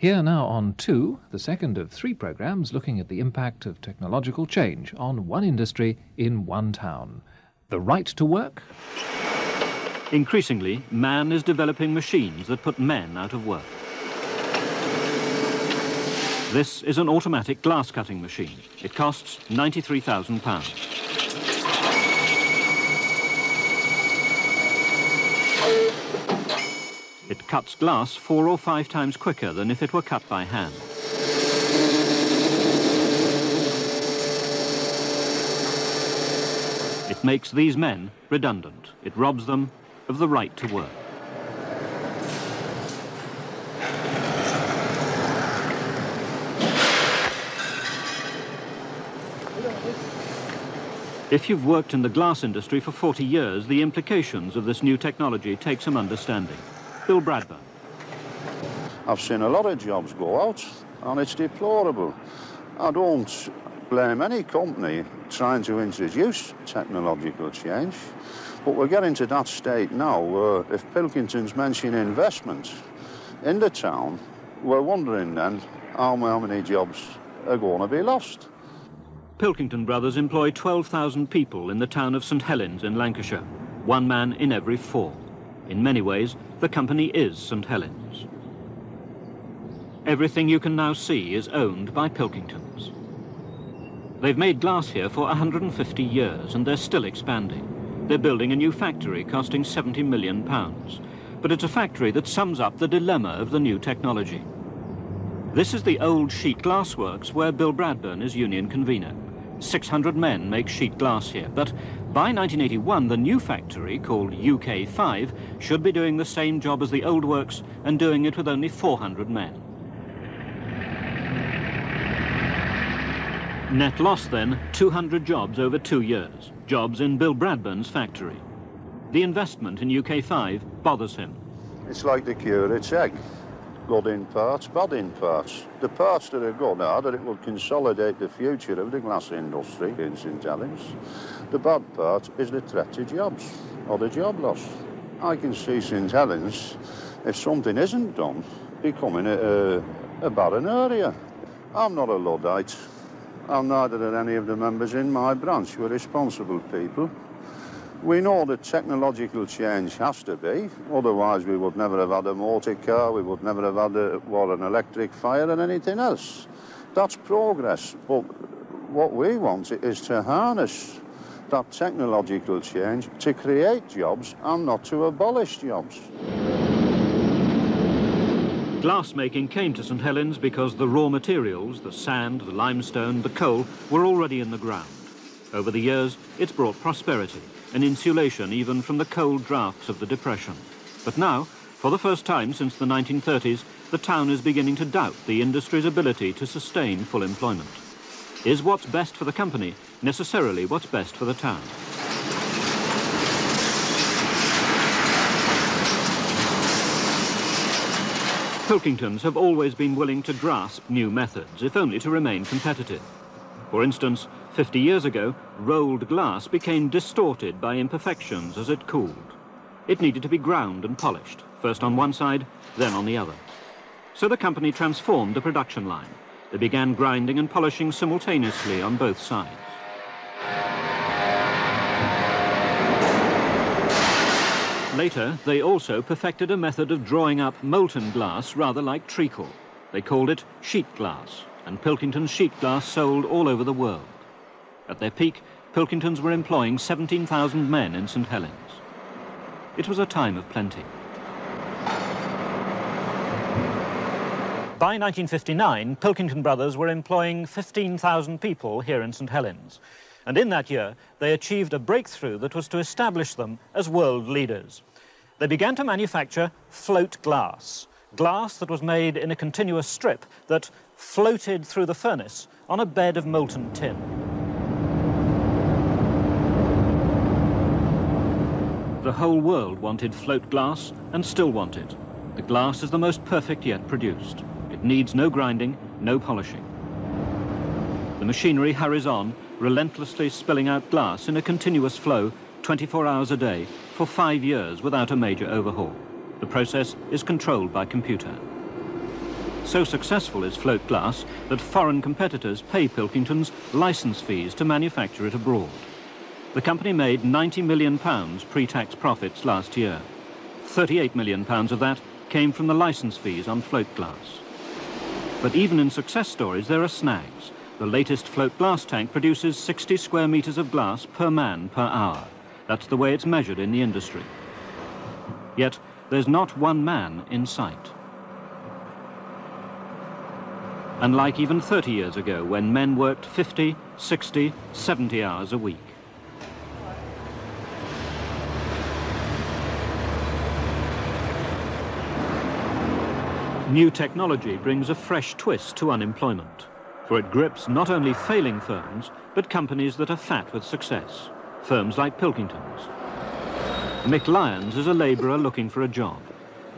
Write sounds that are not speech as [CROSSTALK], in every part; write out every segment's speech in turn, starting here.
Here now on two, the second of three programs looking at the impact of technological change on one industry in one town. The right to work? Increasingly, man is developing machines that put men out of work. This is an automatic glass cutting machine. It costs £93,000. It cuts glass four or five times quicker than if it were cut by hand. It makes these men redundant. It robs them of the right to work. If you've worked in the glass industry for 40 years, the implications of this new technology take some understanding. Bill Bradburn. I've seen a lot of jobs go out, and it's deplorable. I don't blame any company trying to introduce technological change, but we're getting to that state now where if Pilkington's mentioning investment in the town, we're wondering then how many jobs are going to be lost. Pilkington Brothers employ 12,000 people in the town of St Helens in Lancashire, one man in every four. In many ways, the company is St Helens. Everything you can now see is owned by Pilkingtons. They've made glass here for 150 years and they're still expanding. They're building a new factory costing 70 million pounds. But it's a factory that sums up the dilemma of the new technology. This is the old sheet glass works where Bill Bradburn is union convener. 600 men make sheet glass here, but by 1981 the new factory, called UK5, should be doing the same job as the old works and doing it with only 400 men. Net loss then, 200 jobs over two years, jobs in Bill Bradburn's factory. The investment in UK5 bothers him. It's like the cure. curate's egg good in parts, bad in parts. The parts that are good are that it will consolidate the future of the glass industry in St Helens. The bad part is the threat to jobs or the job loss. I can see St Helens, if something isn't done, becoming a, a, a barren area. I'm not a Luddite. I'm neither are any of the members in my branch. We're responsible people. We know that technological change has to be, otherwise we would never have had a motor car, we would never have had a, well, an electric fire and anything else. That's progress, but what we want is to harness that technological change to create jobs and not to abolish jobs. Glassmaking came to St Helens because the raw materials, the sand, the limestone, the coal, were already in the ground. Over the years, it's brought prosperity and insulation even from the cold drafts of the Depression. But now, for the first time since the 1930s, the town is beginning to doubt the industry's ability to sustain full employment. Is what's best for the company necessarily what's best for the town? Pilkingtons have always been willing to grasp new methods, if only to remain competitive. For instance, 50 years ago, rolled glass became distorted by imperfections as it cooled. It needed to be ground and polished, first on one side, then on the other. So the company transformed the production line. They began grinding and polishing simultaneously on both sides. Later, they also perfected a method of drawing up molten glass rather like treacle. They called it sheet glass and Pilkington's sheet glass sold all over the world. At their peak, Pilkingtons were employing 17,000 men in St Helens. It was a time of plenty. By 1959, Pilkington Brothers were employing 15,000 people here in St Helens. And in that year, they achieved a breakthrough that was to establish them as world leaders. They began to manufacture float glass, glass that was made in a continuous strip that floated through the furnace on a bed of molten tin. The whole world wanted float glass and still want it. The glass is the most perfect yet produced. It needs no grinding, no polishing. The machinery hurries on, relentlessly spilling out glass in a continuous flow 24 hours a day for five years without a major overhaul. The process is controlled by computer. So successful is float glass that foreign competitors pay Pilkingtons license fees to manufacture it abroad. The company made £90 million pre-tax profits last year. £38 million of that came from the license fees on float glass. But even in success stories, there are snags. The latest float glass tank produces 60 square metres of glass per man per hour. That's the way it's measured in the industry. Yet, there's not one man in sight. Unlike even 30 years ago, when men worked 50, 60, 70 hours a week. New technology brings a fresh twist to unemployment, for it grips not only failing firms, but companies that are fat with success, firms like Pilkington's. Mick Lyons is a labourer looking for a job.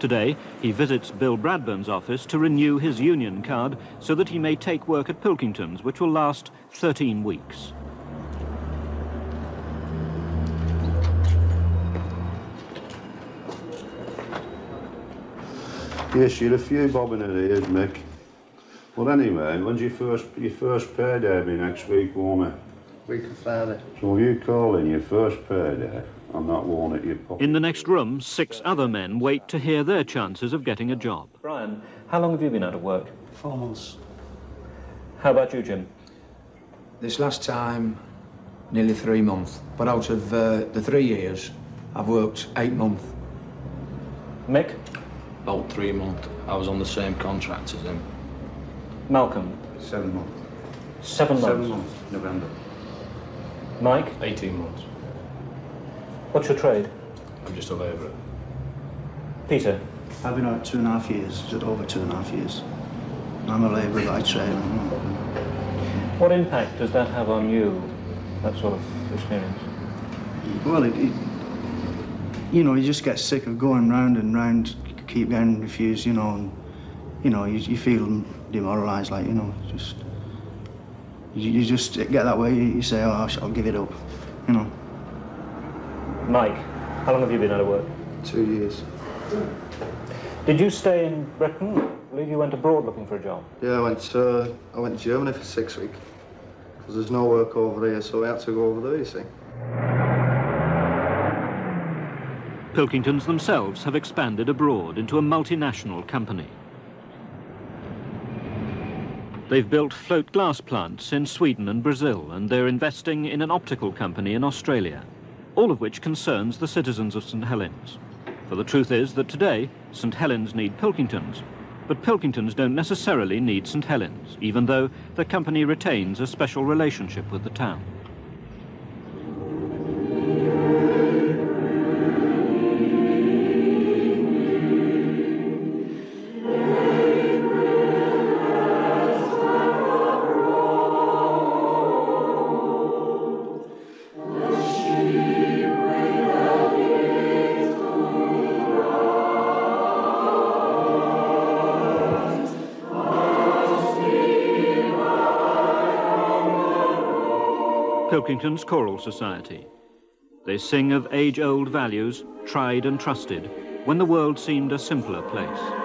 Today, he visits Bill Bradburn's office to renew his union card so that he may take work at Pilkington's, which will last 13 weeks. Yes, you're a few bobbing at ears, Mick. Well, anyway, when's your first your first payday be next week, won't it? Week of Friday. So you call in your first payday, I'm not one at your pocket. In the next room, six other men wait to hear their chances of getting a job. Brian, how long have you been out of work? Four months. How about you, Jim? This last time, nearly three months. But out of uh, the three years, I've worked eight months. Mick? About three months. I was on the same contract as him. Malcolm? Seven months. Seven months. Seven months, November. Mike? 18 months. What's your trade? I'm just a labourer. Peter? I've been out two and a half years, just over two and a half years. I'm a labourer by trade. What impact does that have on you, that sort of experience? Well, it, it, you know, you just get sick of going round and round, keep getting refused, you know, and, you know, you, you feel demoralised, like, you know, just, you, you just get that way, you say, oh, I'll give it up, you know. Mike, how long have you been out of work? Two years. Did you stay in Britain? I believe you went abroad looking for a job. Yeah, I went to, I went to Germany for six weeks. Because there's no work over here, so I had to go over there, you see. Pilkingtons themselves have expanded abroad into a multinational company. They've built float glass plants in Sweden and Brazil, and they're investing in an optical company in Australia, all of which concerns the citizens of St Helens. For the truth is that today, St Helens need Pilkingtons, but Pilkingtons don't necessarily need St Helens, even though the company retains a special relationship with the town. Pilkington's Choral Society. They sing of age-old values, tried and trusted, when the world seemed a simpler place.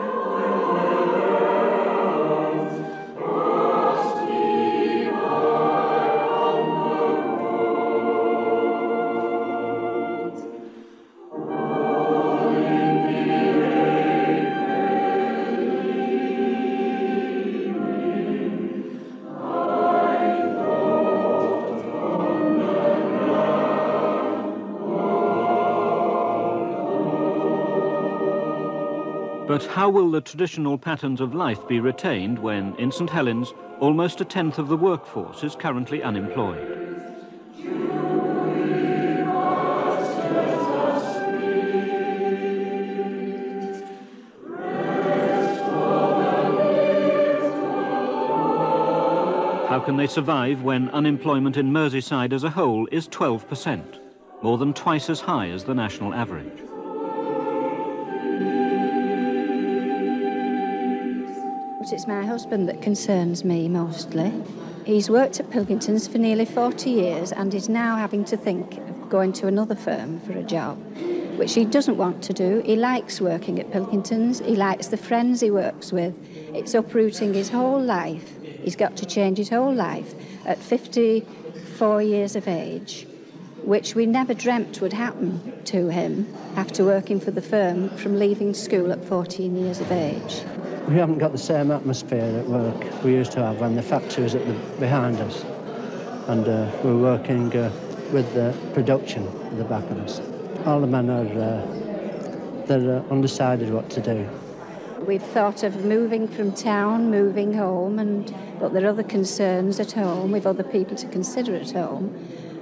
But how will the traditional patterns of life be retained when, in St Helens, almost a tenth of the workforce is currently unemployed? How can they survive when unemployment in Merseyside as a whole is 12%, more than twice as high as the national average? But it's my husband that concerns me mostly. He's worked at Pilkington's for nearly 40 years and is now having to think of going to another firm for a job. which he doesn't want to do. He likes working at Pilkington's, he likes the friends he works with. It's uprooting his whole life. He's got to change his whole life at 54 years of age, which we never dreamt would happen to him after working for the firm from leaving school at 14 years of age. We haven't got the same atmosphere at work we used to have when the factory was at the, behind us. And uh, we're working uh, with the production at the back of us. All the men are uh, they're uh, undecided what to do. We've thought of moving from town, moving home, and but there are other concerns at home with other people to consider at home.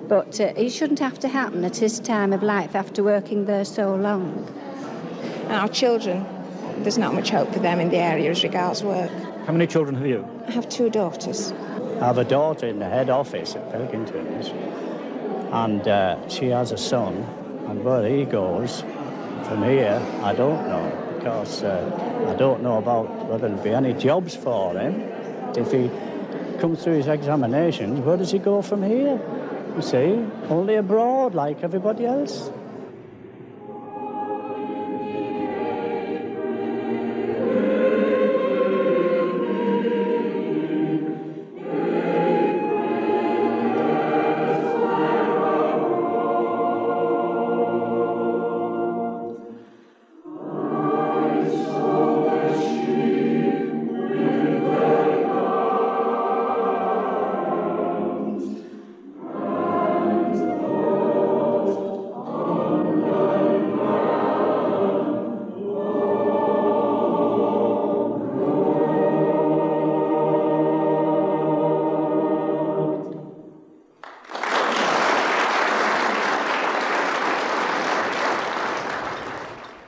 But uh, it shouldn't have to happen at his time of life after working there so long. And our children, there's not much hope for them in the area as regards work. How many children have you? I have two daughters. I have a daughter in the head office at Pilkington's, and uh, she has a son, and where he goes from here, I don't know, because uh, I don't know about whether there'll be any jobs for him. If he comes through his examinations, where does he go from here? You see, only abroad like everybody else.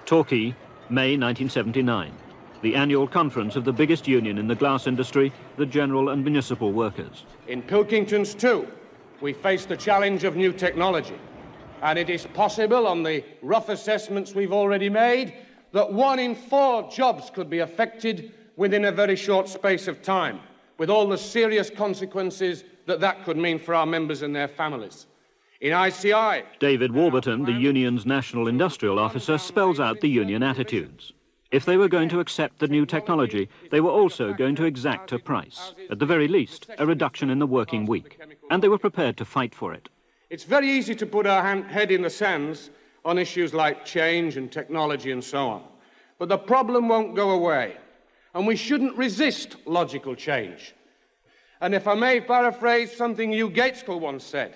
Torquay, May 1979. The annual conference of the biggest union in the glass industry, the General and Municipal Workers. In Pilkington's too, we face the challenge of new technology. And it is possible, on the rough assessments we've already made, that one in four jobs could be affected within a very short space of time, with all the serious consequences that that could mean for our members and their families. In ICI, David Warburton, the union's national industrial officer, spells out the union attitudes. If they were going to accept the new technology, they were also going to exact a price, at the very least, a reduction in the working week, and they were prepared to fight for it. It's very easy to put our hand, head in the sands on issues like change and technology and so on. But the problem won't go away, and we shouldn't resist logical change. And if I may paraphrase something Hugh Gaitskell once said,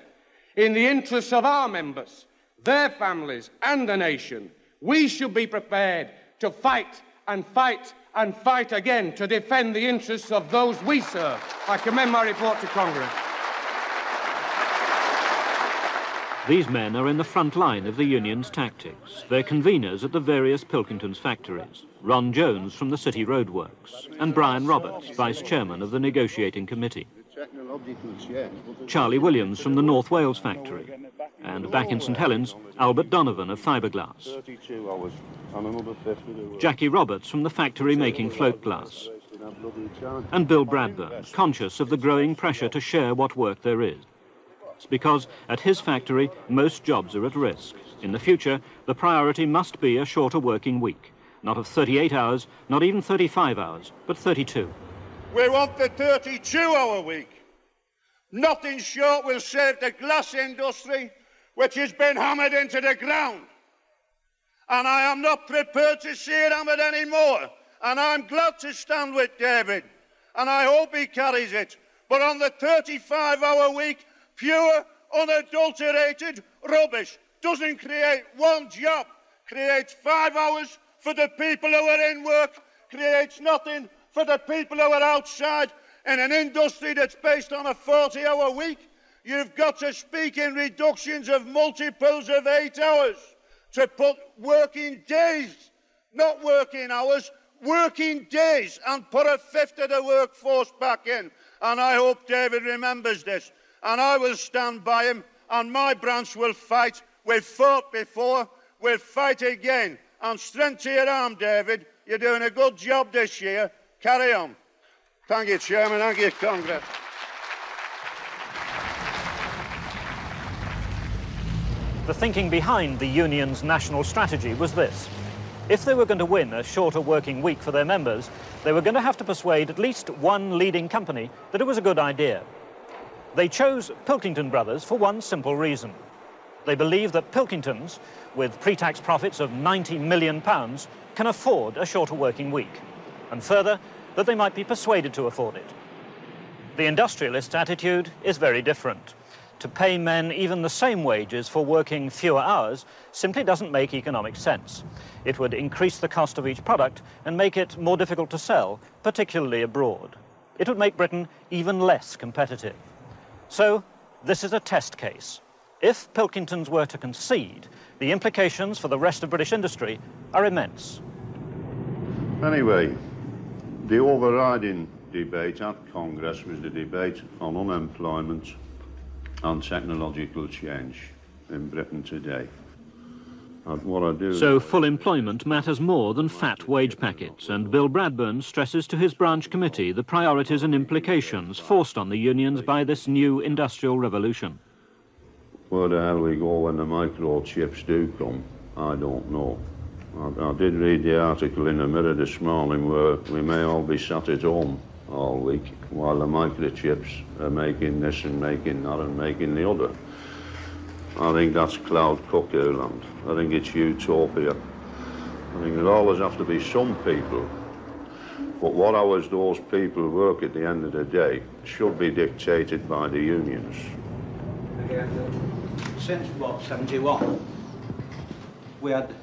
in the interests of our members, their families, and the nation, we should be prepared to fight and fight and fight again to defend the interests of those we serve. I commend my report to Congress. These men are in the front line of the union's tactics. They're conveners at the various Pilkington's factories. Ron Jones from the City Roadworks and Brian Roberts, vice chairman of the negotiating committee. Charlie Williams from the North Wales factory. And back in St Helens, Albert Donovan of fiberglass. Jackie Roberts from the factory making float glass. And Bill Bradburn, conscious of the growing pressure to share what work there is. It's because at his factory, most jobs are at risk. In the future, the priority must be a shorter working week. Not of 38 hours, not even 35 hours, but 32. We want the 32-hour week. Nothing short will save the glass industry, which has been hammered into the ground. And I am not prepared to see it hammered anymore. And I'm glad to stand with David. And I hope he carries it. But on the 35-hour week, pure, unadulterated rubbish doesn't create one job, creates five hours for the people who are in work, creates nothing for the people who are outside. In an industry that's based on a 40 hour week, you've got to speak in reductions of multiples of eight hours to put working days, not working hours, working days, and put a fifth of the workforce back in. And I hope David remembers this and I will stand by him, and my branch will fight. We've fought before, we'll fight again. And strength to your arm, David. You're doing a good job this year. Carry on. Thank you, Chairman. Thank you, Congress. The thinking behind the union's national strategy was this. If they were going to win a shorter working week for their members, they were going to have to persuade at least one leading company that it was a good idea. They chose Pilkington Brothers for one simple reason. They believe that Pilkingtons, with pre-tax profits of 90 million pounds, can afford a shorter working week. And further, that they might be persuaded to afford it. The industrialist attitude is very different. To pay men even the same wages for working fewer hours simply doesn't make economic sense. It would increase the cost of each product and make it more difficult to sell, particularly abroad. It would make Britain even less competitive. So, this is a test case. If Pilkingtons were to concede, the implications for the rest of British industry are immense. Anyway, the overriding debate at Congress was the debate on unemployment and technological change in Britain today. And what I do... So full employment matters more than fat wage packets, and Bill Bradburn stresses to his branch committee the priorities and implications forced on the unions by this new industrial revolution. Where the hell we go when the microchips do come, I don't know. I, I did read the article in the Mirror this morning where we may all be sat at home all week while the microchips are making this and making that and making the other. I think that's cloud cuckoo land. I think it's utopia. I think there always have to be some people. But what hours those people work at the end of the day should be dictated by the unions. Since, what, 71, we had,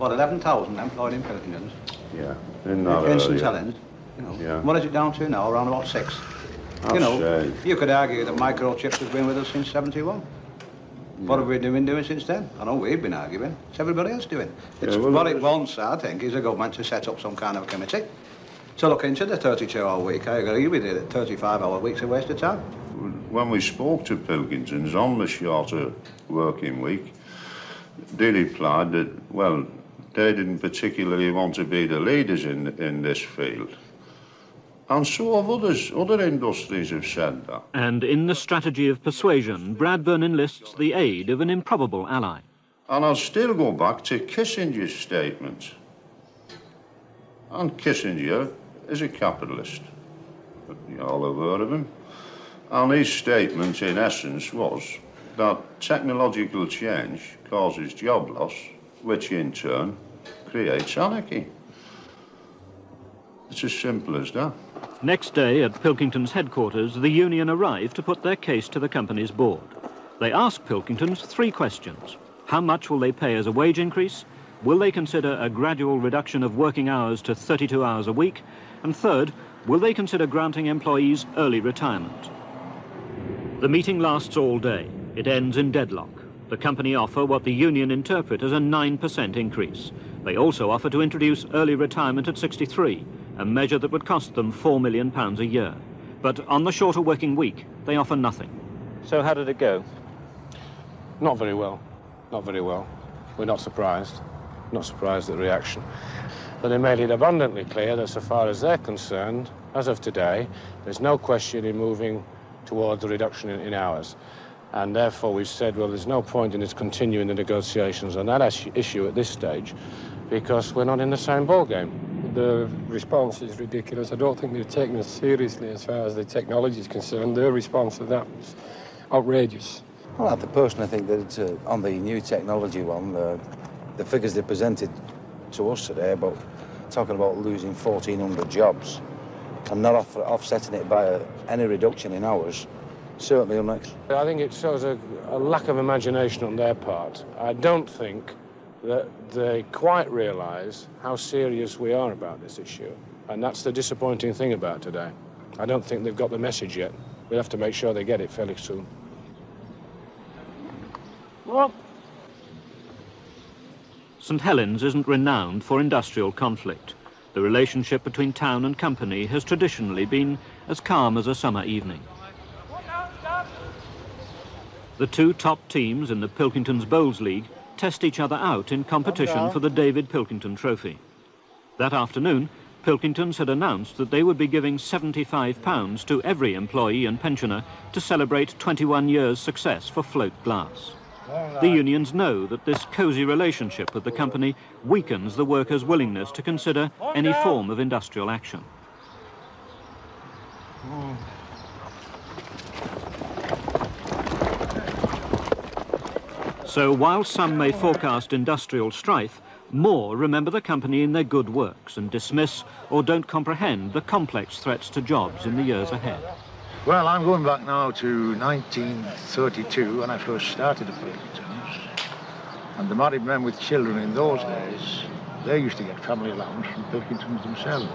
what, 11,000 employed in Pilkingtons? Yeah, in that In St area. Helens, you know. Yeah. What is it down to now? Around about six. I'd you know, say. you could argue that microchips has been with us since 71. What have we been doing since then? I know we've been arguing. What's everybody else doing? It's, Yeah, well, what it wants, I think, is a government to set up some kind of a committee to look into the 32-hour week. I agree with you that 35-hour week's a waste of time. When we spoke to Pilkingtons on the shorter working week, they replied that, well, they didn't particularly want to be the leaders in, in this field. And so have others, other industries have said that. And in the strategy of persuasion, Bradburn enlists the aid of an improbable ally. And I'll still go back to Kissinger's statement. And Kissinger is a capitalist. You're all aware of him. And his statement, in essence, was that technological change causes job loss, which in turn creates anarchy. It's as simple as that. Next day, at Pilkington's headquarters, the union arrived to put their case to the company's board. They asked Pilkingtons three questions. How much will they pay as a wage increase? Will they consider a gradual reduction of working hours to 32 hours a week? And third, will they consider granting employees early retirement? The meeting lasts all day. It ends in deadlock. The company offer what the union interpret as a 9% increase. They also offer to introduce early retirement at 63, a measure that would cost them £4 million a year. But on the shorter working week, they offer nothing. So how did it go? Not very well. Not very well. We're not surprised. Not surprised at the reaction. But they made it abundantly clear that so far as they're concerned, as of today, there's no question in moving towards a reduction in, in hours. And therefore we've said, well, there's no point in us continuing the negotiations on that issue- issue at this stage because we're not in the same ballgame. The response is ridiculous. I don't think they're taking us seriously as far as the technology is concerned. Their response to that was outrageous. Well, I personally think that uh, on the new technology one, uh, the figures they presented to us today about talking about losing 1,400 jobs and not off, offsetting it by a, any reduction in hours, certainly unlikely. I think it shows a, a lack of imagination on their part. I don't think that they quite realise how serious we are about this issue. And that's the disappointing thing about today. I don't think they've got the message yet. We'll have to make sure they get it fairly soon. Well, St Helens isn't renowned for industrial conflict. The relationship between town and company has traditionally been as calm as a summer evening. The two top teams in the Pilkingtons Bowls League test each other out in competition for the David Pilkington Trophy. That afternoon, Pilkingtons had announced that they would be giving £75 to every employee and pensioner to celebrate 21 years' success for float glass. The unions know that this cosy relationship with the company weakens the workers' willingness to consider any form of industrial action. Hmm. So while some may forecast industrial strife, more remember the company in their good works and dismiss or don't comprehend the complex threats to jobs in the years ahead. Well, I'm going back now to 1932 when I first started at Pilkingtons. And the married men with children in those days, they used to get family allowance from Pilkingtons themselves.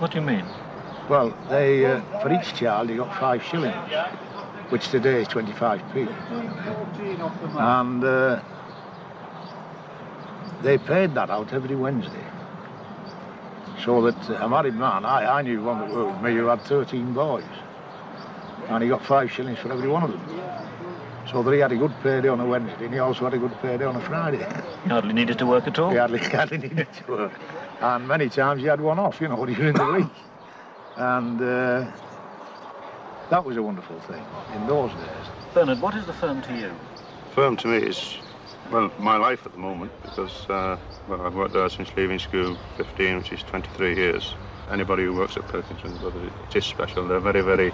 What do you mean? Well, they, uh, for each child, they got five shillings, which today is 25p. And uh, they paid that out every Wednesday. So that a married man, I, I knew one that worked with me who had 13 boys. And he got five shillings for every one of them. So that he had a good payday on a Wednesday and he also had a good payday on a Friday. He hardly needed to work at all? He hardly, [LAUGHS] hardly needed to work. And many times he had one off, you know, [LAUGHS] during the week. And uh, that was a wonderful thing in those days. Bernard, what is the firm to you? Firm to me is, well, my life at the moment because, uh, well, I've worked there since leaving school 15, which is 23 years. Anybody who works at Pilkington, whether it is special, they're very, very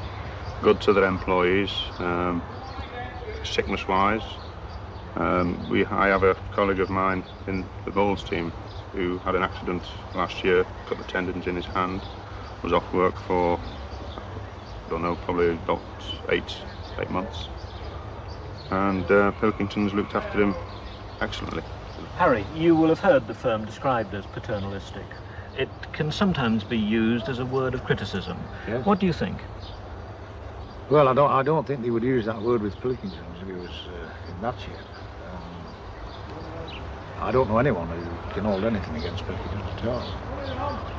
good to their employees, um, sickness-wise. Um, we, I have a colleague of mine in the bowls team who had an accident last year, cut the tendons in his hand, was off work for, I don't know, probably about eight, eight months. And uh, Pilkington's looked after him excellently. Harry, you will have heard the firm described as paternalistic. It can sometimes be used as a word of criticism. Yes. What do you think? Well, I don't, I don't think they would use that word with Pilkingtons if he was uh, in that shape. Um, I don't know anyone who can hold anything against Pilkingtons at all.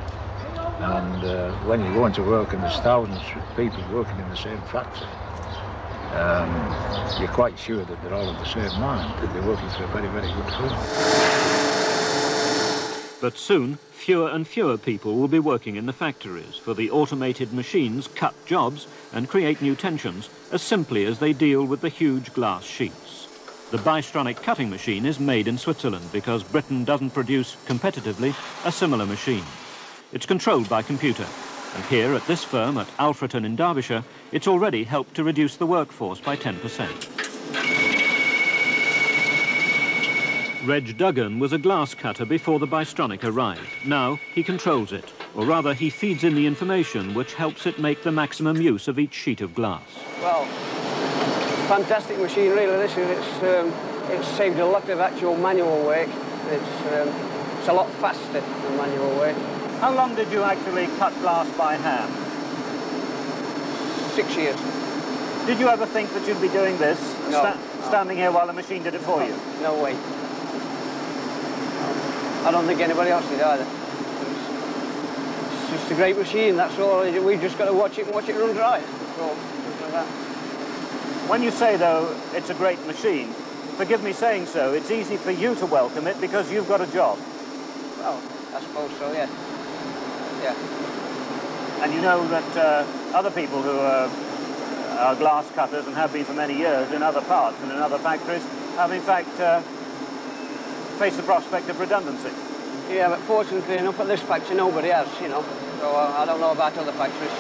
And uh, when you go into work and there's thousands of people working in the same factory, um, you're quite sure that they're all of the same mind, that they're working for a very, very good firm. But soon, fewer and fewer people will be working in the factories, for the automated machines cut jobs and create new tensions as simply as they deal with the huge glass sheets. The Bystronic cutting machine is made in Switzerland because Britain doesn't produce competitively a similar machine. It's controlled by computer, and here at this firm at Alfreton in Derbyshire, it's already helped to reduce the workforce by 10%. Reg Duggan was a glass cutter before the Bystronic arrived. Now he controls it, or rather he feeds in the information which helps it make the maximum use of each sheet of glass. Well, fantastic machine really this is. It's, um, it's saved a lot of actual manual work. It's, um, it's a lot faster than manual work. How long did you actually cut glass by hand? Six years. Did you ever think that you'd be doing this, No, sta- no. standing here while the machine did it for you? No way. I don't think anybody else did either. It's just a great machine, that's all. We've just got to watch it and watch it run dry. So. When you say, though, it's a great machine, forgive me saying so, it's easy for you to welcome it because you've got a job. Well, I suppose so, yeah. Yeah. And you know that uh, other people who are, are glass cutters and have been for many years in other parts and in other factories have in fact uh, faced the prospect of redundancy. Yeah, but fortunately enough at this factory nobody has, you know. So uh, I don't know about other factories.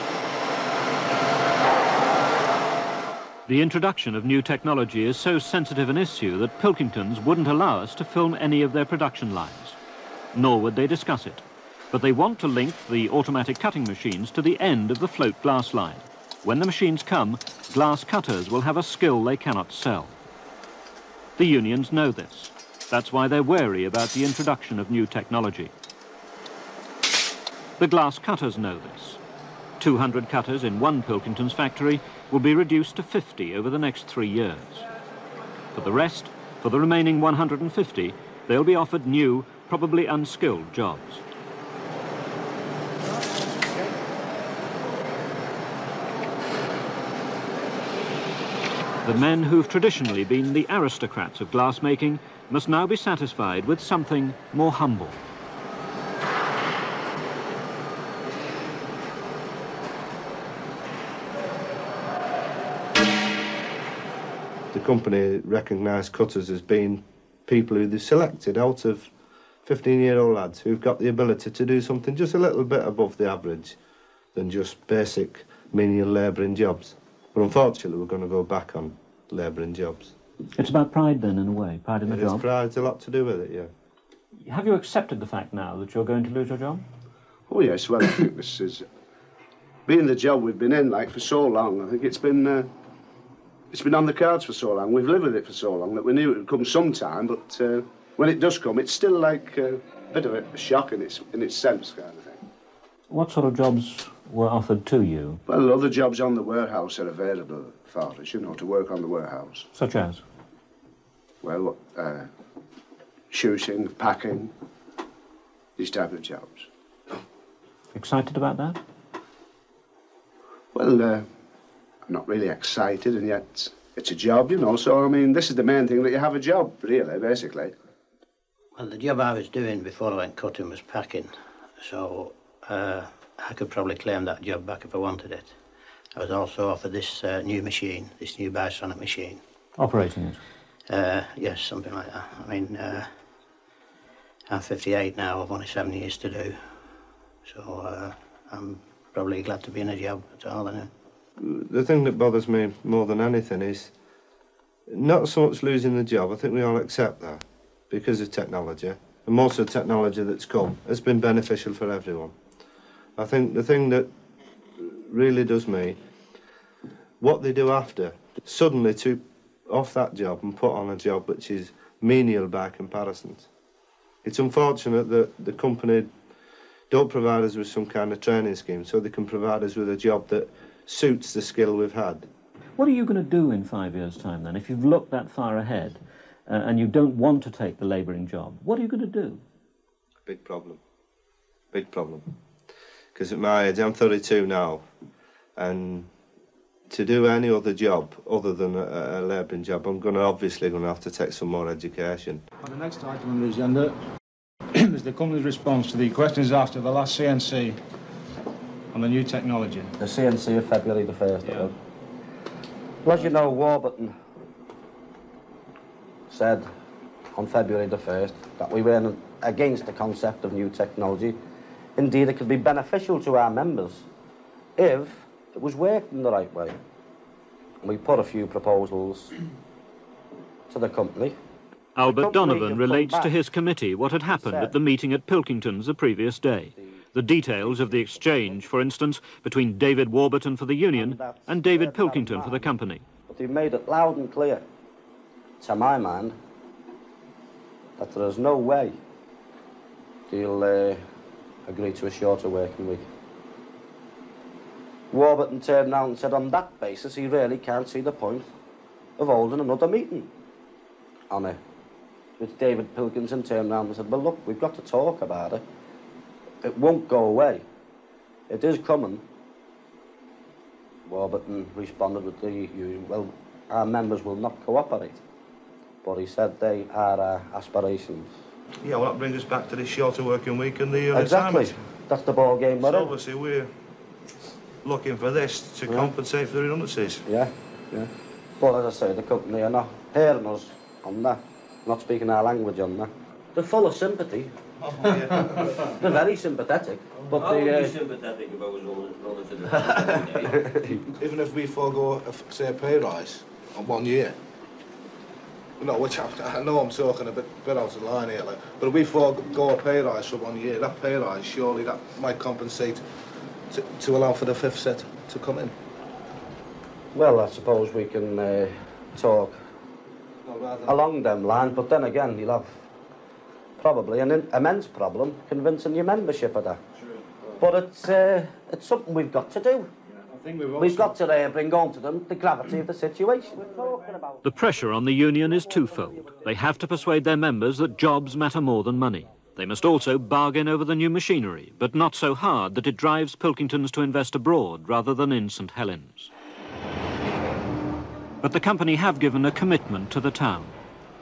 The introduction of new technology is so sensitive an issue that Pilkingtons wouldn't allow us to film any of their production lines. Nor would they discuss it. But they want to link the automatic cutting machines to the end of the float glass line. When the machines come, glass cutters will have a skill they cannot sell. The unions know this. That's why they're wary about the introduction of new technology. The glass cutters know this. 200 cutters in one Pilkington's factory will be reduced to 50 over the next three years. For the rest, for the remaining 150, they'll be offered new, probably unskilled jobs. The men who've traditionally been the aristocrats of glassmaking must now be satisfied with something more humble. the company recognised cutters as being people who they selected out of 15-year-old lads who've got the ability to do something just a little bit above the average than just basic menial labouring jobs. But unfortunately, we're going to go back on labouring jobs. It's about pride then, in a way, pride in the It is job. pride's a lot to do with it, yeah. Have you accepted the fact now that you're going to lose your job? Oh yes, well I think this is being the job we've been in like for so long. I think it's been uh, it's been on the cards for so long. We've lived with it for so long that we knew it would come sometime. But uh, when it does come, it's still like uh, a bit of a shock in its in its sense, kind of thing. What sort of jobs were offered to you, Well, other jobs on the warehouse are available for us, you know, to work on the warehouse. such as? Well, uh, shooting, packing, these type of jobs. Excited about that? Well, uh, I'm not really excited, and yet it's a job, you know. So I mean, this is the main thing that you have a job, really, basically. Well, the job I was doing before I went cutting was packing, so uh, I could probably claim that job back if I wanted it. I was also offered this uh, new machine, this new Bystronic machine. Operating it? Uh, yes, something like that. I mean, uh, I'm 58 now, I've only seven years to do, so uh, I'm probably glad to be in a job at all. I know. The thing that bothers me more than anything is not so much losing the job. I think we all accept that because of technology. And most of the technology that's come has been beneficial for everyone. I think the thing that really does me, what they do after, suddenly to off that job and put on a job which is menial by comparison. It's unfortunate that the company don't provide us with some kind of training scheme so they can provide us with a job that suits the skill we've had. What are you going to do in five years' time then? If you've looked that far ahead uh, and you don't want to take the labouring job, what are you going to do? Big problem. Big problem. Because at my age, I'm 32 now, and to do any other job other than a, a labouring job, I'm going to obviously going to have to take some more education. On the next item on the agenda [CLEARS THROAT] is the company's response to the questions asked at the last CNC on the new technology. The CNC of February the 1st. Yeah. Well, as you know, Warburton said on February the 1st that we were against the concept of new technology. Indeed, it could be beneficial to our members if it was worked in the right way. We put a few proposals to the company. Albert Donovan relates to his committee what had happened at the meeting at Pilkington's the previous day. The details of the exchange, for instance, between David Warburton for the union and David Pilkington for the company. But they've made it loud and clear, to my mind, that there is no way they'll uh, agree to a shorter working week. Warburton turned round and said on that basis he really can't see the point of holding another meeting on it. Which David Pilkington turned round and said, well look, we've got to talk about it. It won't go away. It is coming. Warburton responded with the usual, well, our members will not cooperate. But he said they are our aspirations. Yeah, well, that brings us back to the shorter working week and the Exactly. That's the ball game, So obviously we're looking for this to Yeah. compensate for the redundancies. Yeah, yeah. But as I say, the company are not hearing us on that, not speaking our language on that. They're full of sympathy. [LAUGHS] They're very sympathetic, but I they. would Uh, be sympathetic if I was rolling, rolling to the [LAUGHS] Even if we forego, a f- say, a pay rise on one year, no, which I, know I'm talking a bit, bit out of line here, like, but if we forego a pay rise for one year, that pay rise, surely that might compensate to, to allow for the fifth set to come in. well, I suppose we can uh, talk along them lines, but then again, you'll have probably an immense problem convincing your membership of that. But it's, uh, it's something we've got to do. We've got to uh, bring home to them the gravity of the situation. We're talking about The pressure on the union is twofold. They have to persuade their members that jobs matter more than money. They must also bargain over the new machinery, but not so hard that it drives Pilkingtons to invest abroad rather than in St Helens. But the company have given a commitment to the town.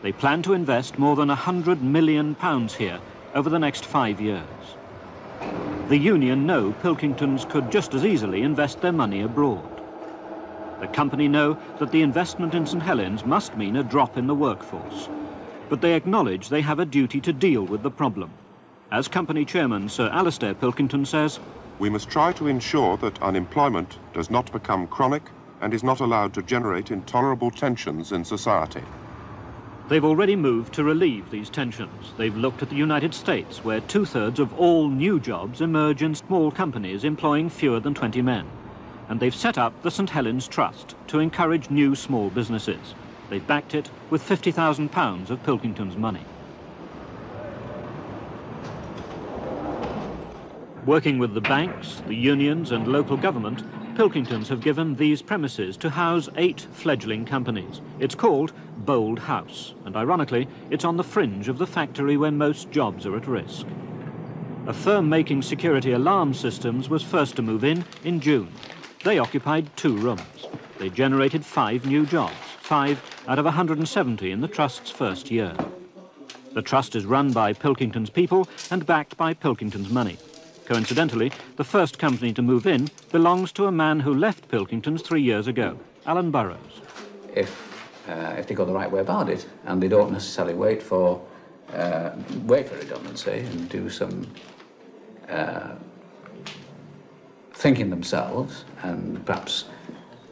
They plan to invest more than £100 million pounds here over the next five years. The union know Pilkingtons could just as easily invest their money abroad. The company know that the investment in St Helens must mean a drop in the workforce. But they acknowledge they have a duty to deal with the problem. As company chairman Sir Alastair Pilkington says, We must try to ensure that unemployment does not become chronic and is not allowed to generate intolerable tensions in society. They've already moved to relieve these tensions. They've looked at the United States, where two-thirds of all new jobs emerge in small companies employing fewer than 20 men. And they've set up the St Helens Trust to encourage new small businesses. They've backed it with £50,000 of Pilkington's money. Working with the banks, the unions and local government, Pilkingtons have given these premises to house eight fledgling companies. It's called Bold House, and ironically, it's on the fringe of the factory where most jobs are at risk. A firm making security alarm systems was first to move in in June. They occupied two rooms. They generated five new jobs, five out of 170 in the Trust's first year. The Trust is run by Pilkington's people and backed by Pilkington's money. Coincidentally, the first company to move in belongs to a man who left Pilkington's three years ago, Alan Burrows. If, uh, if they go the right way about it and they don't necessarily wait for, uh, wait for redundancy and do some uh, thinking themselves and perhaps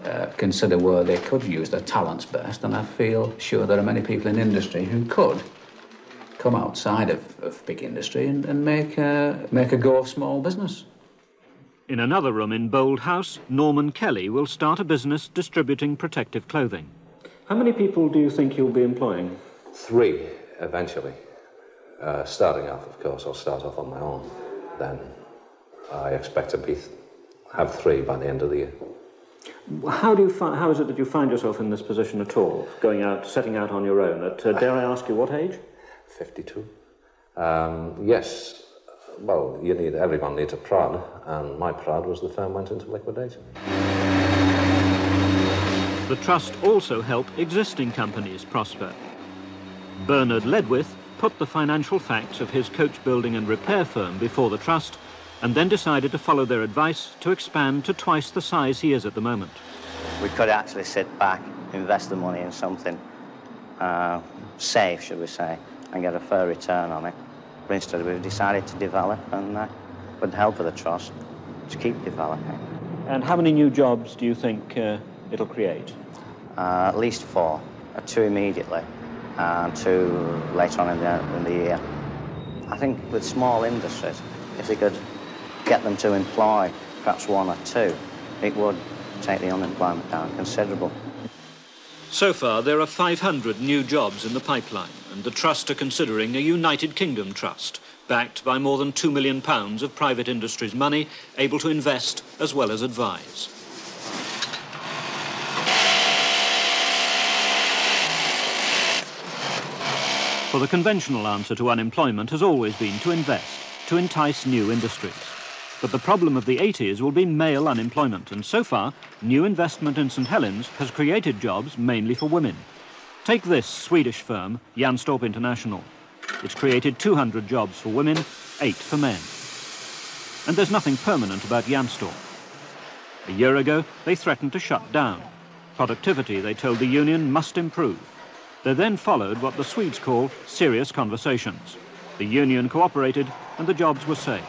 uh, consider where they could use their talents best, and I feel sure there are many people in industry who could come outside of, of big industry and, and make, a, make a go of small business. In another room in Bold House, Norman Kelly will start a business distributing protective clothing. How many people do you think you'll be employing? Three, eventually. Uh, starting off, of course, I'll start off on my own. Then I expect to be have three by the end of the year. How do you fi- how is it that you find yourself in this position at all, going out, setting out on your own? At uh, dare I ask you what age? 52. Um, yes, well, you need everyone needs a prod, and my prod was the firm went into liquidation. The trust also helped existing companies prosper. Bernard Ledwith put the financial facts of his coach building and repair firm before the trust and then decided to follow their advice to expand to twice the size he is at the moment. We could actually sit back, invest the money in something uh, safe, should we say, and get a fair return on it. But instead, we've decided to develop and, uh, with the help of the trust, to keep developing. And how many new jobs do you think uh, it'll create? Uh, at least four, uh, two immediately, and two later on in the, in the year. I think with small industries, if they could get them to employ perhaps one or two, it would take the unemployment down considerable. So far, there are 500 new jobs in the pipeline, and the Trust are considering a United Kingdom Trust, backed by more than £2 million of private industry's money, able to invest as well as advise. For the conventional answer to unemployment has always been to invest, to entice new industries. But the problem of the 80s will be male unemployment, and so far, new investment in St Helens has created jobs mainly for women. Take this Swedish firm, Janstorp International. It's created 200 jobs for women, eight for men. And there's nothing permanent about Janstorp. A year ago, they threatened to shut down. Productivity, they told the union, must improve. There then followed what the Swedes call serious conversations. The union cooperated and the jobs were saved.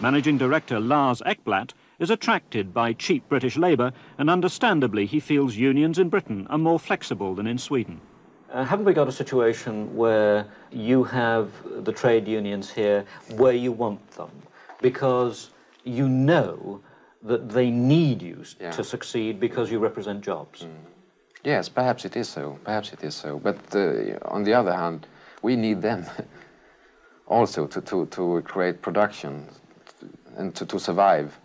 Managing Director Lars Ekblatt is attracted by cheap British labour and understandably he feels unions in Britain are more flexible than in Sweden. Uh, haven't we got a situation where you have the trade unions here where you want them because you know that they need you Yeah. to succeed because you represent jobs? Yes, perhaps it is so. Perhaps it is so. But uh, on the other hand, we need them [LAUGHS] also to, to, to create production and to, to survive.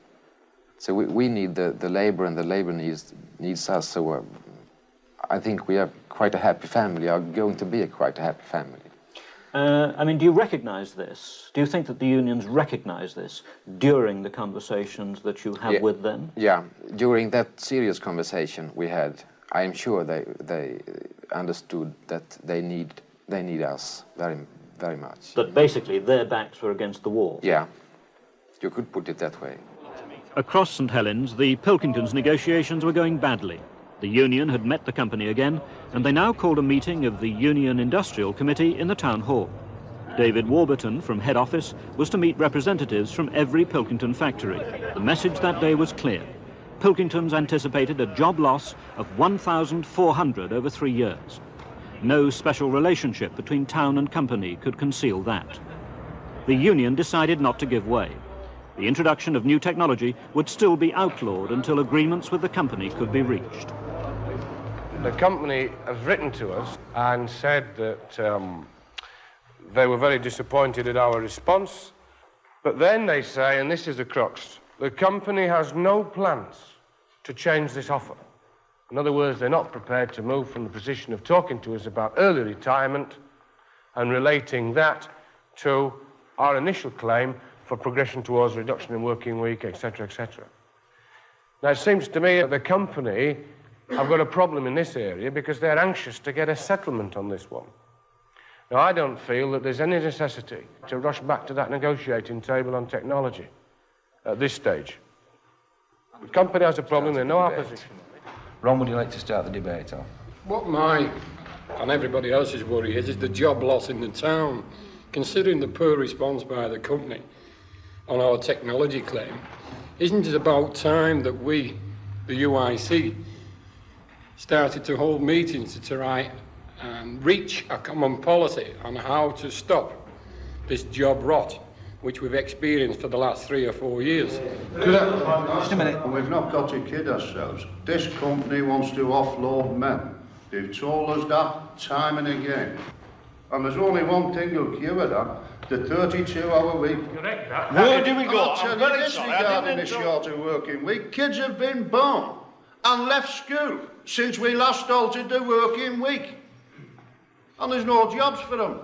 So we, we need the, the labor and the labor needs, needs us. So uh, I think we are quite a happy family, are going to be a quite a happy family. Uh, I mean, do you recognise this? Do you think that the unions recognise this during the conversations that you have Yeah. with them? Yeah, during that serious conversation we had, I am sure they, they understood that they need, they need us very, very much. That basically their backs were against the wall? Yeah, you could put it that way. Across St Helens, the Pilkingtons negotiations were going badly. The union had met the company again, and they now called a meeting of the Union Industrial Committee in the town hall. David Warburton from head office was to meet representatives from every Pilkington factory. The message that day was clear. Pilkingtons anticipated a job loss of 1,400 over three years. No special relationship between town and company could conceal that. The union decided not to give way. The introduction of new technology would still be outlawed until agreements with the company could be reached. The company has written to us and said that um, they were very disappointed at our response. But then they say, and this is the crux, the company has no plans to change this offer. In other words, they're not prepared to move from the position of talking to us about early retirement and relating that to our initial claim for progression towards reduction in working week, etc., etc. Now, it seems to me that the company have got a problem in this area because they're anxious to get a settlement on this one. Now, I don't feel that there's any necessity to rush back to that negotiating table on technology at this stage. The company has a problem, there's no opposition. Ron, would you like to start the debate off? What my and everybody else's worry is, is the job loss in the town. Considering the poor response by the company on our technology claim, isn't it about time that we, the UIC, started to hold meetings to try and reach a common policy on how to stop this job rot which we've experienced for the last three or four years. Just a minute. We've not got to kid ourselves. This company wants to offload men. They've told us that time and again. And there's only one thing will cure that, the 32-hour week. Correct that. Where do we go? I'll tell you this regarding the shorter working week. Kids have been born and left school since we last altered the working week. And there's no jobs for them.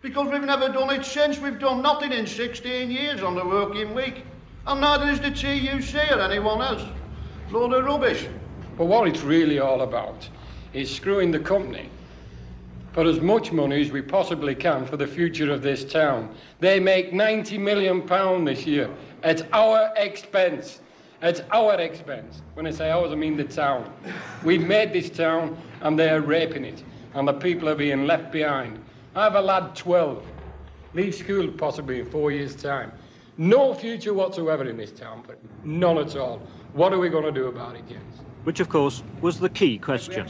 Because we've never done it since. We've done nothing in 16 years on the working week. And neither is the TUC or anyone else. Load of rubbish. But what it's really all about is screwing the company for as much money as we possibly can for the future of this town. They make 90 million pound this year at our expense. At our expense. When I say ours, I mean the town. We've made this town and they're raping it. And the people are being left behind. I have a lad 12, leave school possibly in four years' time. No future whatsoever in this town, but none at all. What are we going to do about it, James? Which, of course, was the key question.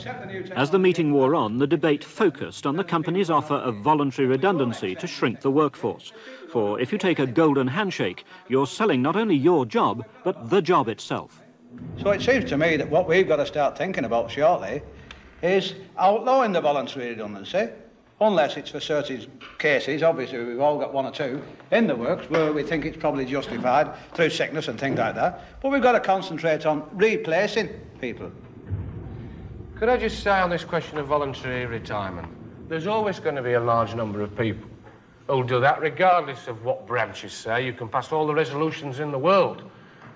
As the meeting wore on, the debate focused on the company's offer of voluntary redundancy to shrink the workforce. For if you take a golden handshake, you're selling not only your job, but the job itself. So it seems to me that what we've got to start thinking about shortly is outlawing the voluntary redundancy unless it's for certain cases, obviously we've all got one or two in the works where we think it's probably justified through sickness and things like that. But we've got to concentrate on replacing people. Could I just say on this question of voluntary retirement, there's always going to be a large number of people who'll do that regardless of what branches say. You can pass all the resolutions in the world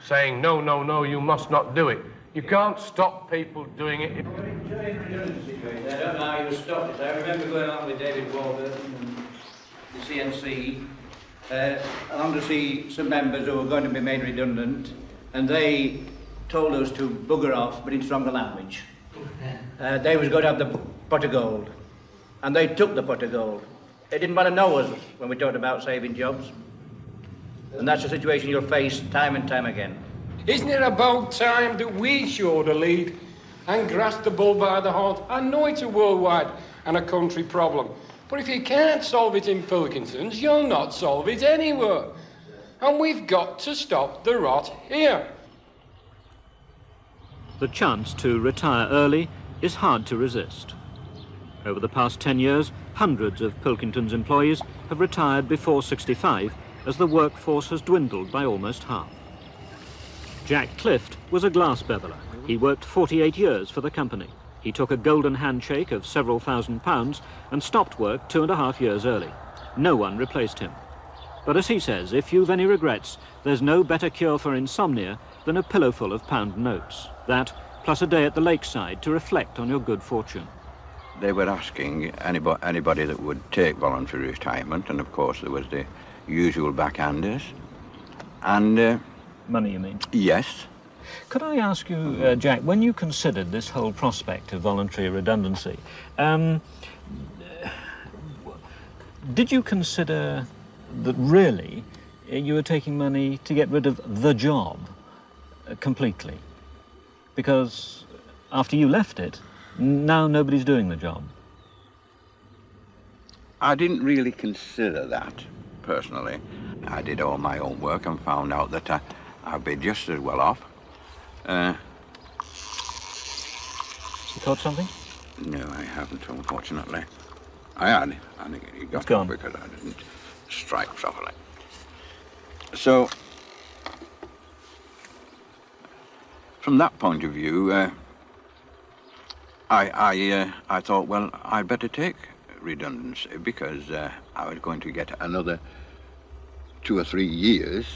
saying, no, no, no, you must not do it. You can't stop people doing it. I don't know how you stop it. I remember going on with David Warburton and the CNC, uh, along to see some members who were going to be made redundant, and they told us to bugger off, but in stronger language. Uh, they was going to have the pot of gold, and they took the pot of gold. They didn't want to know us when we talked about saving jobs. And that's the situation you'll face time and time again. Isn't it about time that we showed a lead and grasped the bull by the horns? I know it's a worldwide and a country problem, but if you can't solve it in Pilkingtons, you'll not solve it anywhere. And we've got to stop the rot here. The chance to retire early is hard to resist. Over the past 10 years, hundreds of Pilkington's employees have retired before 65 as the workforce has dwindled by almost half. Jack Clift was a glass beveler. He worked 48 years for the company. He took a golden handshake of several thousand pounds and stopped work two and a half years early. No one replaced him. But as he says, if you've any regrets, there's no better cure for insomnia than a pillowful of pound notes. That, plus a day at the lakeside to reflect on your good fortune. They were asking anybody, anybody that would take voluntary retirement, and of course there was the usual backhanders. And uh, Money, you mean? Yes. Could I ask you, uh, Jack, when you considered this whole prospect of voluntary redundancy, um, did you consider that really uh, you were taking money to get rid of the job uh, completely? Because after you left it, now nobody's doing the job. I didn't really consider that, personally. I did all my own work and found out that I, I'd be just as well off. Uh, You caught something? no, I haven't, unfortunately. I had. I think it got It's gone. because I didn't strike properly. So, from that point of view, uh, I I uh, I thought, well, I'd better take redundancy because uh, I was going to get another two or three years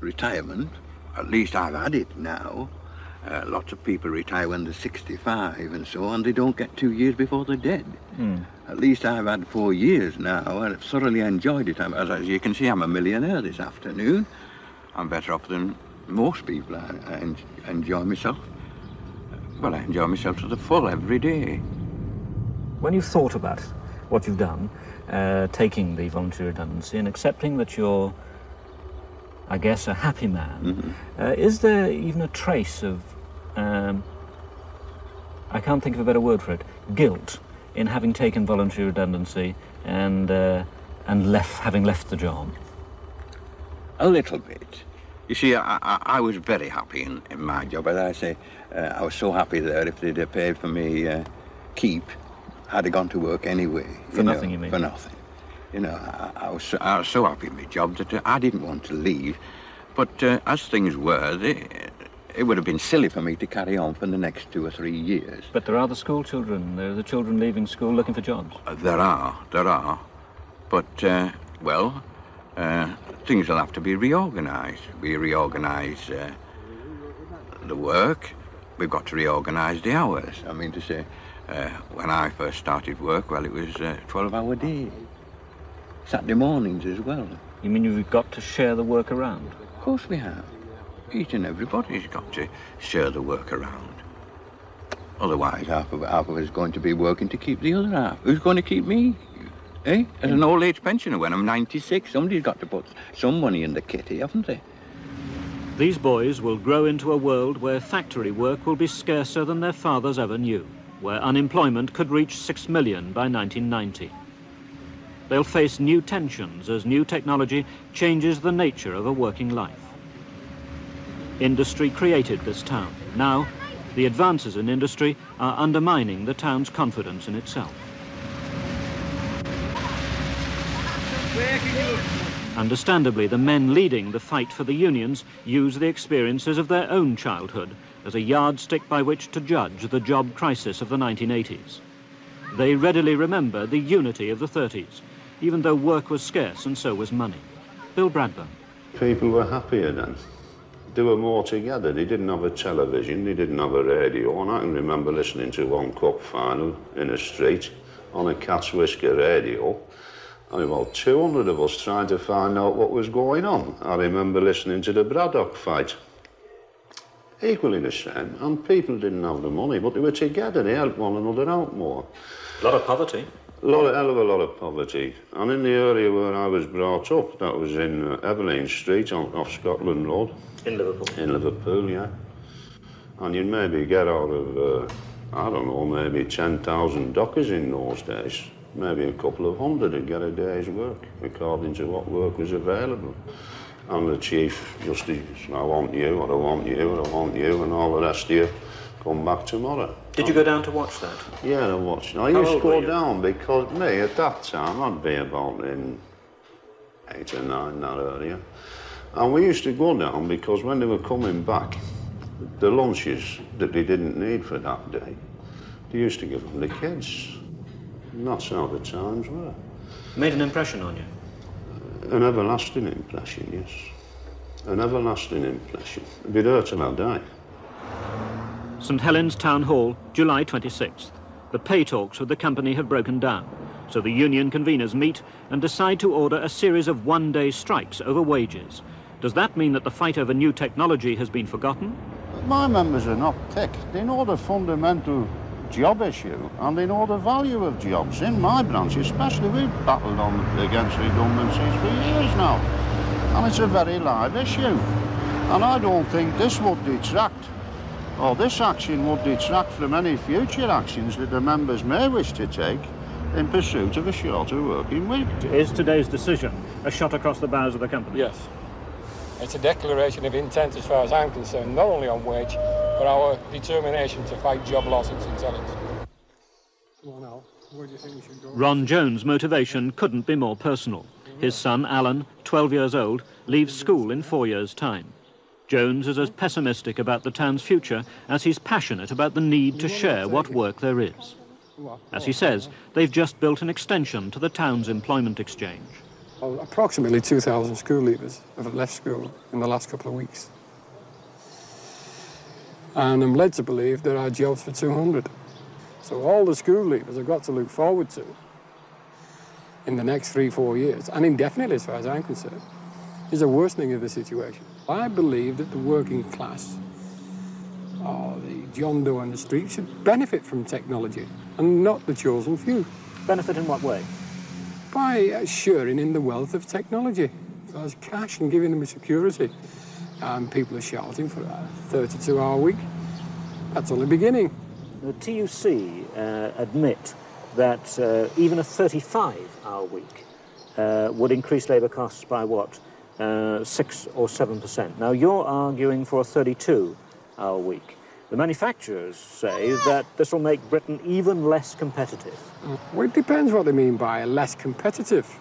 retirement. At least I've had it now. Uh, lots of people retire when they're 65 and so on. They don't get two years before they're dead. At least I've had four years now, and I've thoroughly enjoyed it. I'm- As, as you can see, I'm a millionaire this afternoon. I'm better off than most people. I, I en- enjoy myself. Well, I enjoy myself to the full every day. When you've thought about what you've done, uh, taking the voluntary redundancy and accepting that you're, I guess, a happy man, uh, is there even a trace of, um, I can't think of a better word for it, guilt in having taken voluntary redundancy and uh, and left having left the job? A little bit. You see, I, I, I was very happy in, in my job. As I say, uh, I was so happy there. If they'd have paid for me uh, keep, I'd have gone to work anyway. For nothing, you mean? For nothing. You know, I, I, was, so, I was so happy in my job that uh, I didn't want to leave. But uh, as things were, they, it would have been silly for me to carry on for the next two or three years. But there are the school children, there are the children leaving school looking for jobs. Uh, There are, there are. But, uh, well, uh, things will have to be reorganised. We reorganise uh, the work, we've got to reorganise the hours. I mean to say, uh, when I first started work, well, it was a 12-hour day. Saturday mornings as well. You mean you've got to share the work around? Of course we have. Each and everybody's got to share the work around. Otherwise, half of, half of us is going to be working to keep the other half. Who's going to keep me? Eh? As an old age pensioner when I'm 96, somebody's got to put some money in the kitty, haven't they? These boys will grow into a world where factory work will be scarcer than their fathers ever knew, where unemployment could reach six million by 1990. They'll face new tensions as new technology changes the nature of a working life. Industry created this town. Now, the advances in industry are undermining the town's confidence in itself. Understandably, the men leading the fight for the unions use the experiences of their own childhood as a yardstick by which to judge the job crisis of the 1980s. They readily remember the unity of the 30s, even though work was scarce and so was money. Bill Bradburn. People were happier then. They were more together. They didn't have a television, they didn't have a radio, and I can remember listening to one cup final in a street on a Cat's Whisker radio. And about 200 of us trying to find out what was going on. I remember listening to the Braddock fight. Equally the same, and people didn't have the money, but they were together, they helped one another out more. A lot of poverty. A lot, of, hell of a lot of poverty. And in the area where I was brought up, that was in uh, Evelyn Street on, off Scotland Road. In Liverpool. In Liverpool, yeah. And you'd maybe get out of, uh, I don't know, maybe 10,000 dockers in those days. Maybe a couple of hundred would get a day's work, according to what work was available. And the chief just, I want you, I don't want you, I don't want you, and all the rest of you come back tomorrow. Did you go down to watch that? Yeah, I watched. I How used to go down because me at that time I'd be about in eight or nine that area, and we used to go down because when they were coming back, the lunches that they didn't need for that day, they used to give them the kids. And that's how the times were. Made an impression on you. An everlasting impression, yes. An everlasting impression. It'd be there till I die. St Helens Town Hall, July 26th. The pay talks with the company have broken down, so the union conveners meet and decide to order a series of one-day strikes over wages. Does that mean that the fight over new technology has been forgotten? My members are not tech. They know the fundamental job issue and they know the value of jobs. In my branch especially, we've battled on against redundancies for years now. And it's a very live issue. And I don't think this would detract, or this action would detract from any future actions that the members may wish to take in pursuit of a shorter working week. Is today's decision a shot across the bows of the company? Yes. It's a declaration of intent as far as I'm concerned, not only on wage, but our determination to fight job losses in Tellings. Ron Jones' motivation couldn't be more personal. His son, Alan, 12 years old, leaves school in four years' time. Jones is as pessimistic about the town's future as he's passionate about the need to share what work there is. As he says, they've just built an extension to the town's employment exchange. Well, approximately 2,000 school leavers have left school in the last couple of weeks. And I'm led to believe there are jobs for 200. So all the school leavers have got to look forward to in the next three, four years, and indefinitely as far as I'm concerned, is a worsening of the situation. I believe that the working class, or the John Doe on the street, should benefit from technology and not the chosen few. Benefit in what way? By sharing in the wealth of technology. So as cash and giving them security. And people are shouting for a 32 hour week. That's only beginning. The TUC uh, admit that uh, even a 35 hour week uh, would increase labour costs by what? Uh, 6 or 7%. Now, you're arguing for a 32 hour week. The manufacturers say that this will make Britain even less competitive. Well, it depends what they mean by less competitive.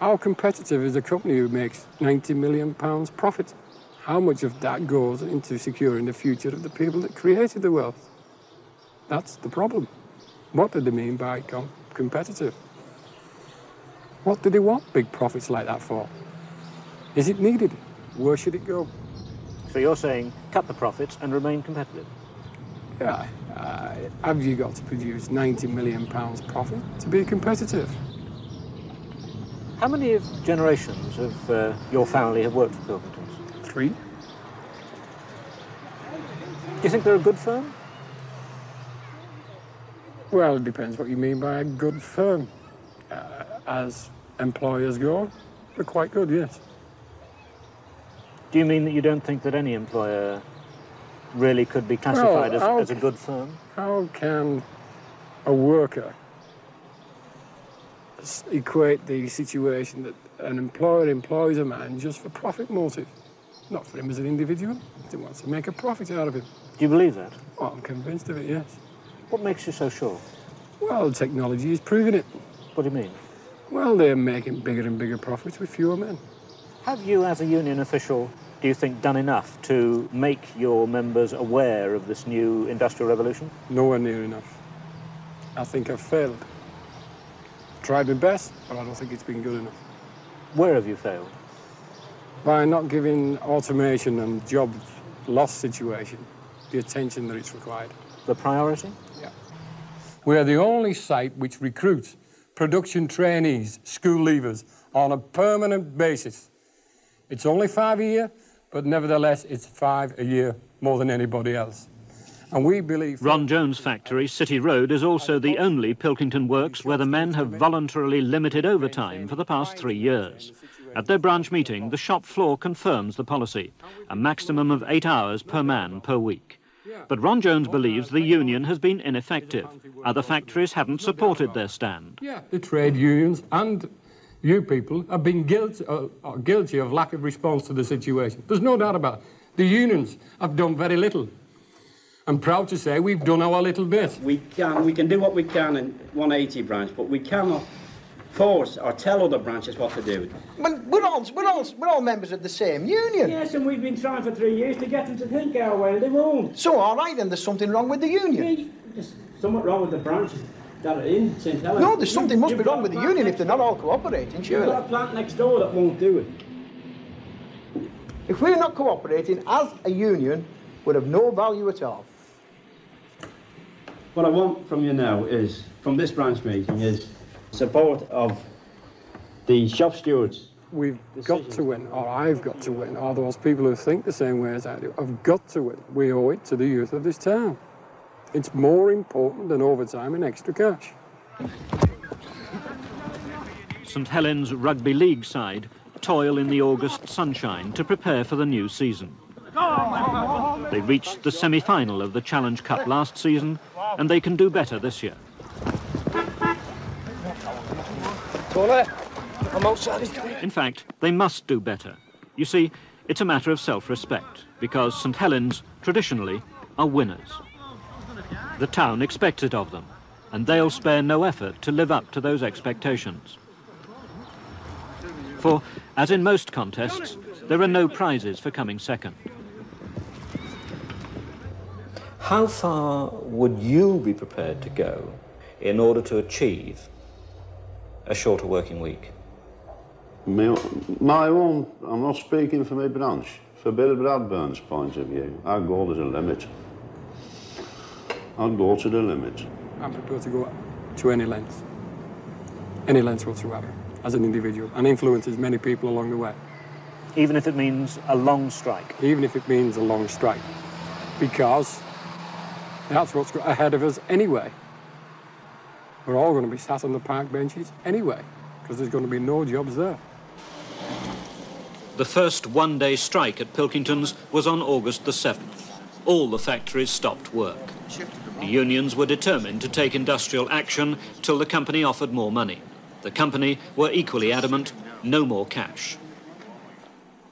How competitive is a company who makes 90 million pounds profit? How much of that goes into securing the future of the people that created the wealth? That's the problem. What do they mean by com competitive? What do they want big profits like that for? Is it needed? Where should it go? So you're saying cut the profits and remain competitive? Yeah. Uh, have you got to produce 90 million pounds profit to be competitive? How many of generations of uh, your family have worked for Pilkingtons? Three. Do you think they're a good firm? Well, it depends what you mean by a good firm. Uh, as employers go, they're quite good, yes. Do you mean that you don't think that any employer really could be classified well, as, as a good firm? How can a worker equate the situation that an employer employs a man just for profit motive? Not for him as an individual. He wants to make a profit out of him. Do you believe that? Oh, I'm convinced of it, yes. What makes you so sure? Well, technology is proving it. What do you mean? Well, they're making bigger and bigger profits with fewer men. Have you, as a union official, do you think, done enough to make your members aware of this new industrial revolution? Nowhere near enough. I think I've failed. Tried my best, but I don't think it's been good enough. Where have you failed? By not giving automation and job loss situation the attention that it's required. The priority? Yeah. We are the only site which recruits production trainees, school leavers, on a permanent basis. It's only five a year, but nevertheless, it's five a year more than anybody else. And we believe... Ron Jones' factory, City Road, is also the only Pilkington works where the men have voluntarily limited overtime for the past three years. At their branch meeting, the shop floor confirms the policy, a maximum of eight hours per man per week. But Ron Jones believes the union has been ineffective. Other factories haven't supported their stand. Yeah, the trade unions and you people have been guilty, uh, guilty of lack of response to the situation. There's no doubt about it. The unions have done very little. I'm proud to say we've done our little bit. We can, we can do what we can in 180 branch, but we cannot force or tell other branches what to do. But we're all, we're all, we're all members of the same union. Yes, and we've been trying for three years to get them to think our way, and they won't. So, all right, then there's something wrong with the union. Yeah, There's somewhat wrong with the branches that are in St Helens. No, there's something must be wrong with the union if they're not all cooperating, surely. You've got a plant next door that won't do it. If we're not cooperating as a union, we're of no value at all. What I want from you now is, from this branch meeting, is support of the shop stewards we've got to win, or I've got to win, or those people who think the same way as I do have got to win. We owe it to the youth of this town. It's more important than overtime and extra cash. St Helens Rugby League side toil in the August sunshine to prepare for the new season. They reached the semi-final of the Challenge Cup last season, and they can do better this year. In fact, they must do better. You see, it's a matter of self-respect, because St Helens, traditionally, are winners. The town expects it of them, and they'll spare no effort to live up to those expectations. For, as in most contests, there are no prizes for coming second. How far would you be prepared to go in order to achieve a shorter working week? My, my own, I'm not speaking for my branch, for Bill Bradburn's point of view, our goal is a limit. I'd go to the limit. I'm prepared to go to any length, any length whatsoever, as an individual, and influence as many people along the way. Even if it means a long strike? Even if it means a long strike. Because that's what's ahead of us anyway. We're all going to be sat on the park benches anyway, because there's going to be no jobs there. The first one-day strike at Pilkington's was on August the 7th. All the factories stopped work. The unions were determined to take industrial action till the company offered more money. The company were equally adamant, no more cash.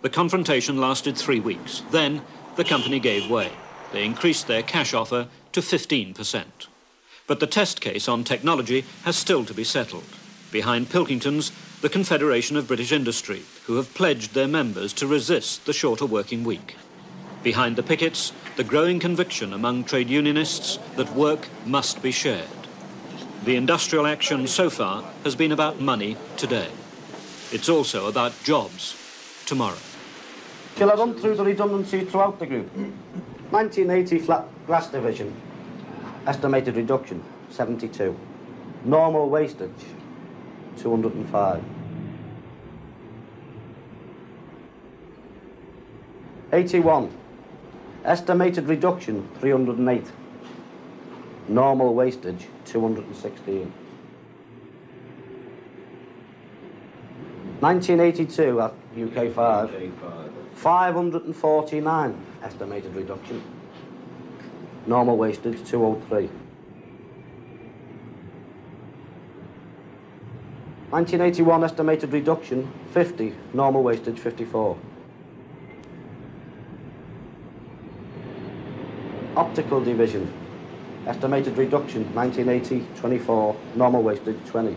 The confrontation lasted three weeks. Then the company gave way. They increased their cash offer to 15%. But the test case on technology has still to be settled. Behind Pilkington's, the Confederation of British Industry, who have pledged their members to resist the shorter working week. Behind the pickets, the growing conviction among trade unionists that work must be shared. The industrial action so far has been about money today. It's also about jobs tomorrow. Shall I run through the redundancy throughout the group? 1980 flat glass division, estimated reduction 72. Normal wastage 205. 81. Estimated reduction 308. Normal wastage 216. 1982 at UK 5. 549 estimated reduction. Normal wastage 203. 1981 estimated reduction 50, normal wastage 54. Optical division estimated reduction 1980 24, normal wastage 20.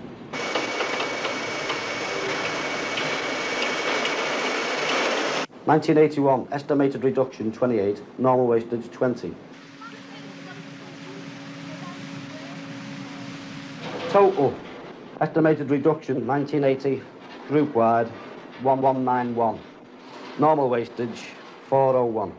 Nineteen eighty one estimated reduction twenty eight, normal wastage twenty. Total Estimated reduction 1980 group wide 1191. Normal wastage 401.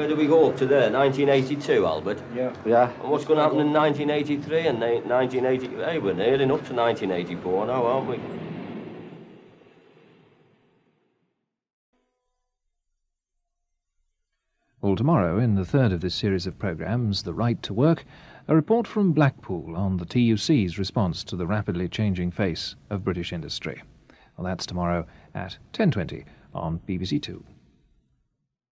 Where do we go up to there? 1982, Albert? Yeah. Yeah. And what's going to happen in 1983 and 1980? Hey, we're nearing up to 1984 now, aren't we? Well, tomorrow, in the third of this series of programmes, The Right to Work, a report from Blackpool on the TUC's response to the rapidly changing face of British industry. Well, that's tomorrow at 10.20 on BBC Two.